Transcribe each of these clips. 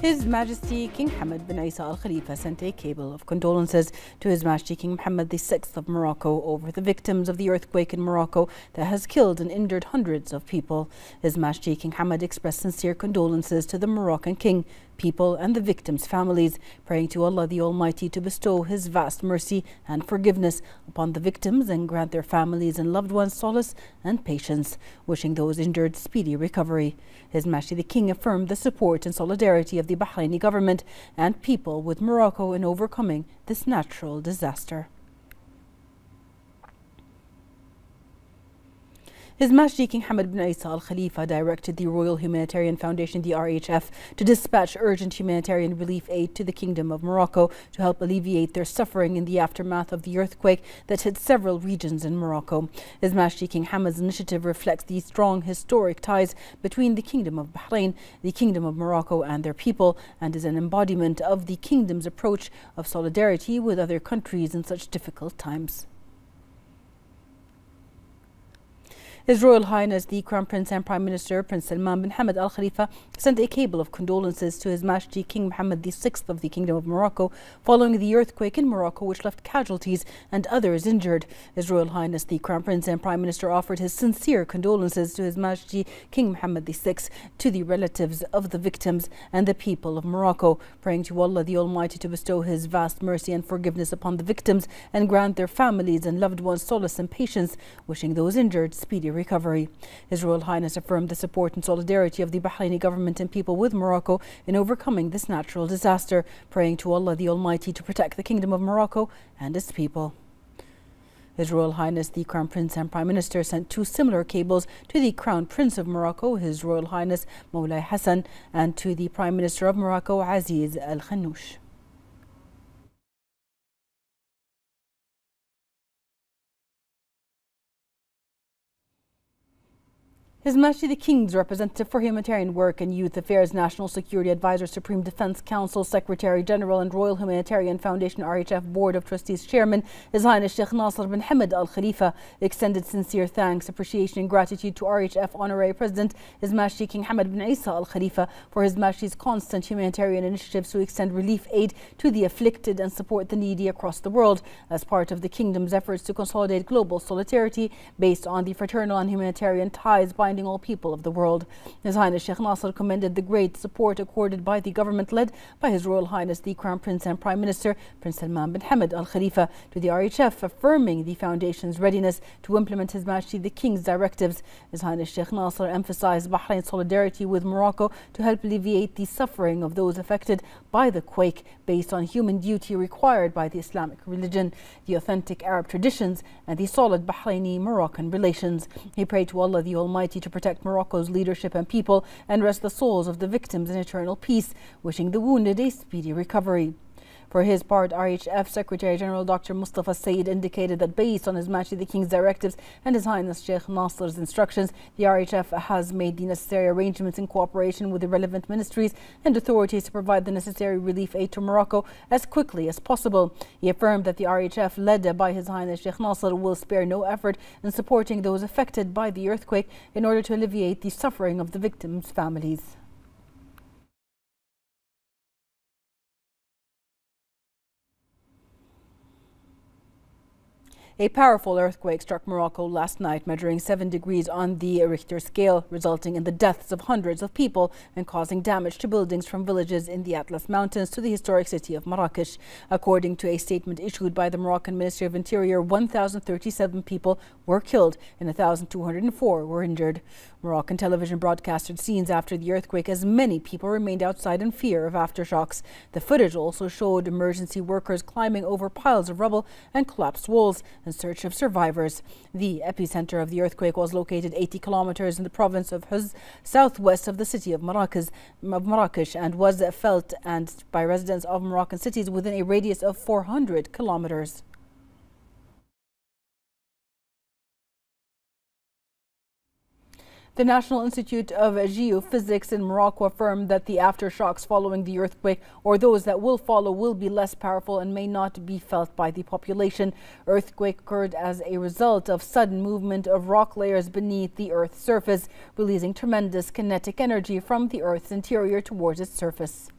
His Majesty King Hamad bin Isa Al Khalifa sent a cable of condolences to His Majesty King Mohammed VI of Morocco over the victims of the earthquake in Morocco that has killed and injured hundreds of people. His Majesty King Hamad expressed sincere condolences to the Moroccan King people and the victims' families, praying to Allah the Almighty to bestow His vast mercy and forgiveness upon the victims and grant their families and loved ones solace and patience, wishing those injured speedy recovery. His Majesty the King affirmed the support and solidarity of the Bahraini government and people with Morocco in overcoming this natural disaster. His Majesty King Hamad bin Isa Al Khalifa directed the Royal Humanitarian Foundation, the RHF, to dispatch urgent humanitarian relief aid to the Kingdom of Morocco to help alleviate their suffering in the aftermath of the earthquake that hit several regions in Morocco. His Majesty King Hamad's initiative reflects the strong historic ties between the Kingdom of Bahrain, the Kingdom of Morocco, and their people, and is an embodiment of the Kingdom's approach of solidarity with other countries in such difficult times. His Royal Highness the Crown Prince and Prime Minister Prince Salman bin Hamad Al Khalifa sent a cable of condolences to His Majesty King Mohammed VI of the Kingdom of Morocco following the earthquake in Morocco which left casualties and others injured. His Royal Highness the Crown Prince and Prime Minister offered his sincere condolences to His Majesty King Mohammed VI to the relatives of the victims and the people of Morocco, praying to Allah the Almighty to bestow His vast mercy and forgiveness upon the victims and grant their families and loved ones solace and patience, wishing those injured speedy recovery. His Royal Highness affirmed the support and solidarity of the Bahraini government and people with Morocco in overcoming this natural disaster, praying to Allah the Almighty to protect the Kingdom of Morocco and its people. His Royal Highness the Crown Prince and Prime Minister sent two similar cables to the Crown Prince of Morocco, His Royal Highness Moulay Hassan, and to the Prime Minister of Morocco, Aziz Akhannouch. His Majesty the King's representative for humanitarian work and youth affairs, National Security Advisor, Supreme Defense Council Secretary General, and Royal Humanitarian Foundation RHF Board of Trustees Chairman, His Highness Sheikh Nasser bin Hamad Al Khalifa, extended sincere thanks, appreciation, and gratitude to RHF Honorary President His Majesty King Hamad bin Isa Al Khalifa for His Majesty's constant humanitarian initiatives to extend relief aid to the afflicted and support the needy across the world as part of the Kingdom's efforts to consolidate global solidarity based on the fraternal and humanitarian ties all people of the world. His Highness Sheikh Nasser commended the great support accorded by the government led by His Royal Highness the Crown Prince and Prime Minister Prince Salman bin Hamad Al Khalifa to the RHF, affirming the Foundation's readiness to implement His Majesty the King's directives. His Highness Sheikh Nasser emphasized Bahrain's solidarity with Morocco to help alleviate the suffering of those affected by the quake based on human duty required by the Islamic religion, the authentic Arab traditions, and the solid Bahraini Moroccan relations. He prayed to Allah the Almighty to protect Morocco's leadership and people and rest the souls of the victims in eternal peace, wishing the wounded a speedy recovery. For his part, RHF Secretary General Dr. Mustafa Said indicated that based on His Majesty the King's directives and His Highness Sheikh Nasser's instructions, the RHF has made the necessary arrangements in cooperation with the relevant ministries and authorities to provide the necessary relief aid to Morocco as quickly as possible. He affirmed that the RHF, led by His Highness Sheikh Nasser, will spare no effort in supporting those affected by the earthquake in order to alleviate the suffering of the victims' families. A powerful earthquake struck Morocco last night, measuring 7 degrees on the Richter scale, resulting in the deaths of hundreds of people and causing damage to buildings from villages in the Atlas Mountains to the historic city of Marrakesh. According to a statement issued by the Moroccan Ministry of Interior, 1,037 people were killed and 1,204 were injured. Moroccan television broadcasted scenes after the earthquake as many people remained outside in fear of aftershocks. The footage also showed emergency workers climbing over piles of rubble and collapsed walls in search of survivors. The epicenter of the earthquake was located 80 kilometers in the province of Haouz, southwest of the city of Marrakesh, and was felt and by residents of Moroccan cities within a radius of 400 kilometers. The National Institute of Geophysics in Morocco affirmed that the aftershocks following the earthquake or those that will follow will be less powerful and may not be felt by the population. Earthquake occurred as a result of sudden movement of rock layers beneath the Earth's surface, releasing tremendous kinetic energy from the Earth's interior towards its surface.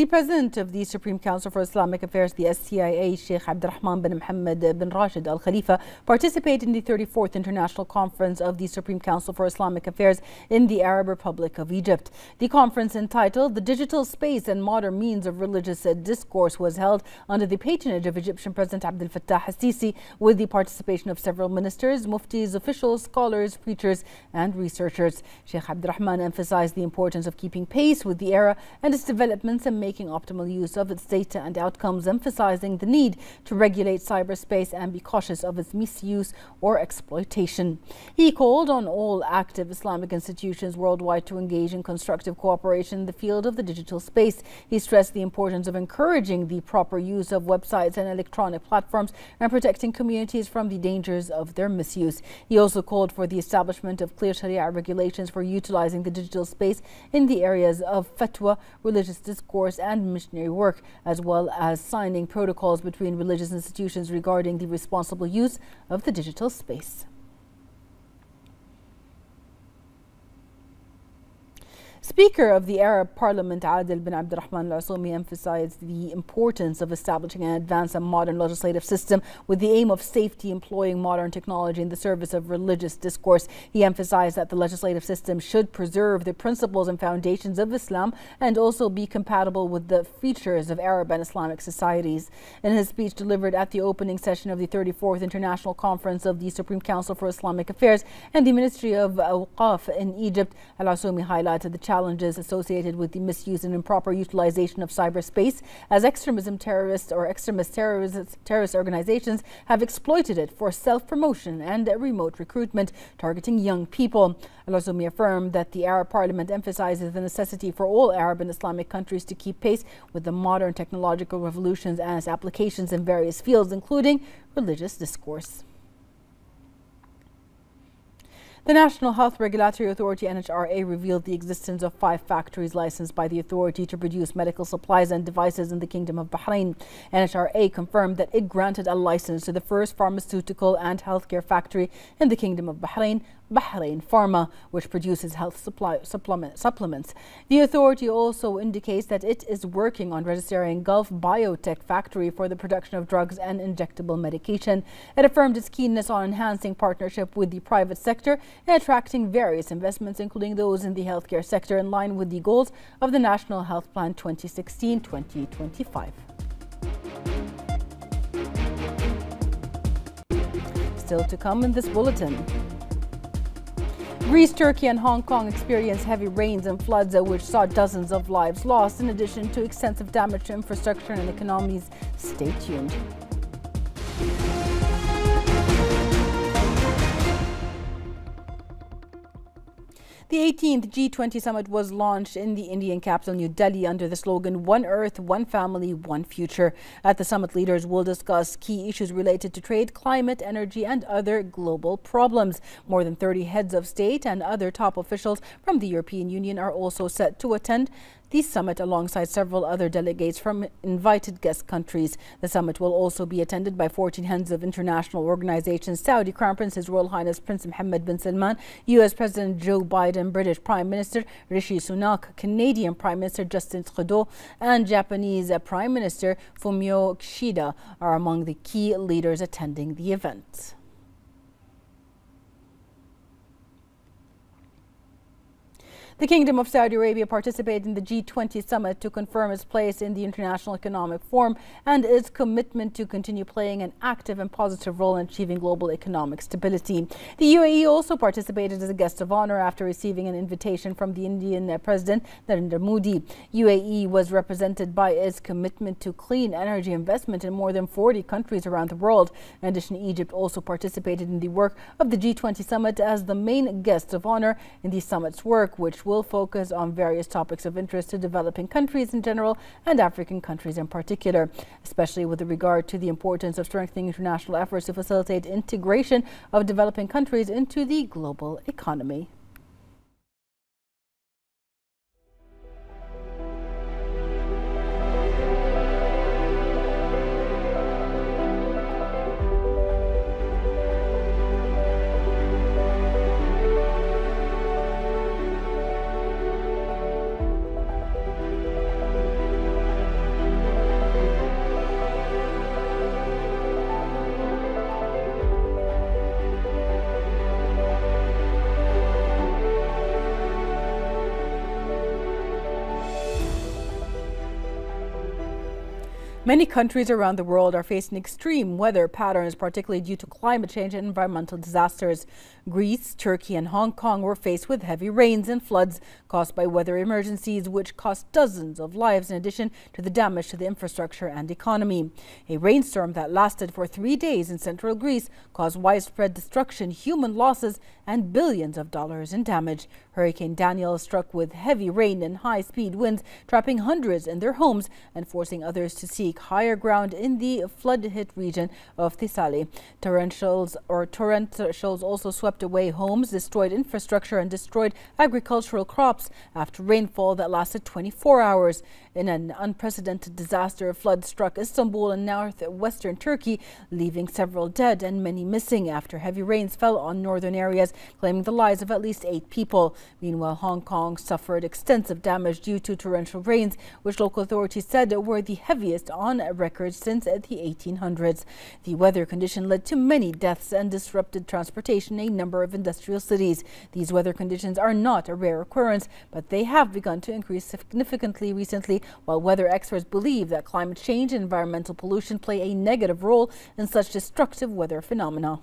The president of the Supreme Council for Islamic Affairs, the SCIA, Sheikh Abdurrahman bin Mohammed bin Rashid Al Khalifa, participated in the 34th International Conference of the Supreme Council for Islamic Affairs in the Arab Republic of Egypt. The conference entitled The Digital Space and Modern Means of Religious Discourse was held under the patronage of Egyptian President Abdel Fattah al-Sisi with the participation of several ministers, muftis, officials, scholars, preachers and researchers. Sheikh Abdurrahman emphasized the importance of keeping pace with the era and its developments and making optimal use of its data and outcomes, emphasizing the need to regulate cyberspace and be cautious of its misuse or exploitation. He called on all active Islamic institutions worldwide to engage in constructive cooperation in the field of the digital space. He stressed the importance of encouraging the proper use of websites and electronic platforms and protecting communities from the dangers of their misuse. He also called for the establishment of clear Sharia regulations for utilizing the digital space in the areas of fatwa, religious discourse, and missionary work, as well as signing protocols between religious institutions regarding the responsible use of the digital space. Speaker of the Arab Parliament Adil bin Abdurrahman Al Asumi emphasized the importance of establishing an advanced and modern legislative system with the aim of safety employing modern technology in the service of religious discourse. He emphasized that the legislative system should preserve the principles and foundations of Islam and also be compatible with the features of Arab and Islamic societies. In his speech delivered at the opening session of the 34th International Conference of the Supreme Council for Islamic Affairs and the Ministry of Awqaf in Egypt, Al Asumi highlighted the challenge challenges associated with the misuse and improper utilization of cyberspace as extremism terrorists or extremist terrorist, terrorist organizations have exploited it for self-promotion and remote recruitment targeting young people. Al-Azumi affirmed that the Arab Parliament emphasizes the necessity for all Arab and Islamic countries to keep pace with the modern technological revolutions and its applications in various fields, including religious discourse. The National Health Regulatory Authority NHRA revealed the existence of five factories licensed by the authority to produce medical supplies and devices in the Kingdom of Bahrain. NHRA confirmed that it granted a license to the first pharmaceutical and healthcare factory in the Kingdom of Bahrain Bahrain Pharma, which produces health supply, supplement, supplements. The authority also indicates that it is working on registering Gulf Biotech Factory for the production of drugs and injectable medication. It affirmed its keenness on enhancing partnership with the private sector and attracting various investments, including those in the healthcare sector, in line with the goals of the National Health Plan 2016-2025. Still to come in this bulletin. Greece, Turkey and Hong Kong experienced heavy rains and floods which saw dozens of lives lost in addition to extensive damage to infrastructure and economies. Stay tuned. The 18th G20 summit was launched in the Indian capital New Delhi under the slogan One Earth, One Family, One Future. At the summit, leaders will discuss key issues related to trade, climate, energy, and other global problems. More than 30 heads of state and other top officials from the European Union are also set to attend the summit alongside several other delegates from invited guest countries. The summit will also be attended by 14 heads of international organizations, Saudi Crown Prince His Royal Highness Prince Mohammed bin Salman, U.S. President Joe Biden, British Prime Minister Rishi Sunak, Canadian Prime Minister Justin Trudeau, and Japanese Prime Minister Fumio Kishida are among the key leaders attending the event. The Kingdom of Saudi Arabia participated in the G20 summit to confirm its place in the International Economic Forum and its commitment to continue playing an active and positive role in achieving global economic stability. The UAE also participated as a guest of honor after receiving an invitation from the Indian uh, President Narendra Modi. UAE was represented by its commitment to clean energy investment in more than 40 countries around the world. In addition, Egypt also participated in the work of the G20 summit as the main guest of honor in the summit's work, which will focus on various topics of interest to developing countries in general and African countries in particular, especially with regard to the importance of strengthening international efforts to facilitate integration of developing countries into the global economy. Many countries around the world are facing extreme weather patterns, particularly due to climate change and environmental disasters. Greece, Turkey, and Hong Kong were faced with heavy rains and floods caused by weather emergencies, which cost dozens of lives in addition to the damage to the infrastructure and economy. A rainstorm that lasted for three days in central Greece caused widespread destruction, human losses, and billions of dollars in damage. Hurricane Daniel struck with heavy rain and high speed winds, trapping hundreds in their homes and forcing others to seek higher ground in the flood-hit region of Thessaly. Torrentials or torrentials also swept away homes, destroyed infrastructure and destroyed agricultural crops after rainfall that lasted 24 hours. In an unprecedented disaster, a flood struck Istanbul and northwestern Turkey, leaving several dead and many missing after heavy rains fell on northern areas, claiming the lives of at least eight people. Meanwhile, Hong Kong suffered extensive damage due to torrential rains, which local authorities said were the heaviest on record since the 1800s. The weather condition led to many deaths and disrupted transportation in a number of industrial cities. These weather conditions are not a rare occurrence, but they have begun to increase significantly recently, while weather experts believe that climate change and environmental pollution play a negative role in such destructive weather phenomena.